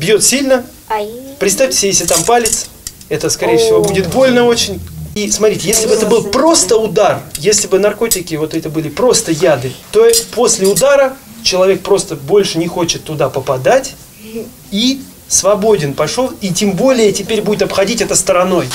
бьет сильно. Представьте себе, если там палец, это, скорее всего, будет больно очень. И смотрите, если бы это был просто удар, если бы наркотики вот это были просто яды, то после удара человек просто больше не хочет туда попадать и свободен пошел, и тем более теперь будет обходить это стороной.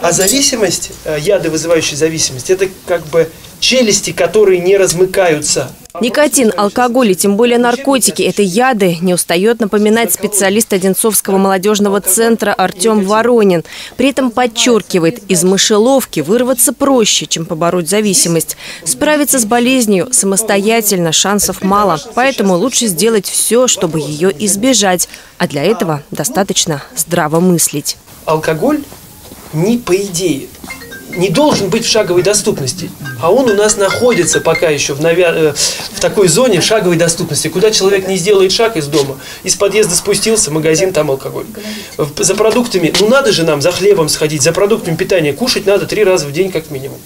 А зависимость, э, яды, вызывающие зависимость, это как бы челюсти, которые не размыкаются. Никотин, алкоголь и тем более наркотики – это яды, не устает напоминать специалист Одинцовского молодежного центра Артем Воронин. При этом подчеркивает, из мышеловки вырваться проще, чем побороть зависимость. Справиться с болезнью самостоятельно шансов мало, поэтому лучше сделать все, чтобы ее избежать. А для этого достаточно здраво мыслить. Алкоголь не по идее не должен быть в шаговой доступности. А он у нас находится пока еще в, навя... Э, в такой зоне шаговой доступности, куда человек не сделает шаг из дома. Из подъезда спустился, магазин, там алкоголь. За продуктами, ну надо же нам за хлебом сходить, за продуктами питания кушать надо три раза в день как минимум.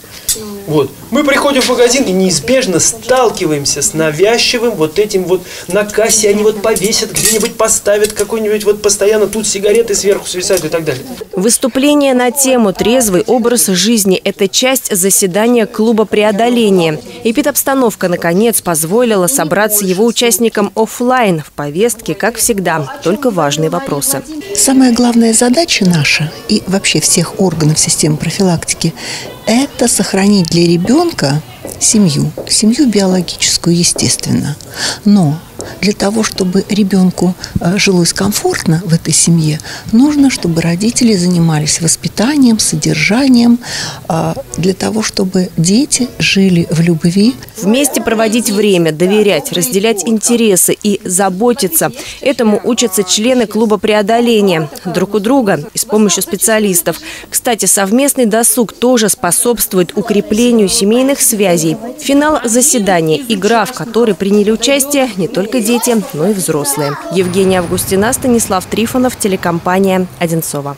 Вот. Мы приходим в магазин и неизбежно сталкиваемся с навязчивым вот этим вот на кассе они вот повесят, где-нибудь поставят какой-нибудь вот постоянно тут сигареты сверху свисают и так далее. Выступление на тему «Трезвый образ жизни» – это часть заседания клуба преодоления. Эпидобстановка, наконец, позволила собраться его участникам офлайн в повестке, как всегда, только важные вопросы. Самая главная задача наша и вообще всех органов системы профилактики – это сохранить для ребенка семью, семью биологическую, естественно. Но для того, чтобы ребенку э, жилось комфортно в этой семье, нужно, чтобы родители занимались воспитанием, содержанием, э, для того, чтобы дети жили в любви. Вместе проводить время, доверять, разделять интересы и заботиться. Этому учатся члены клуба преодоления друг у друга и с помощью специалистов. Кстати, совместный досуг тоже способствует укреплению семейных связей. Финал заседания – игра, в которой приняли участие не только дети, но и взрослые. Евгения Августина, Станислав Трифонов, телекомпания «Одинцова».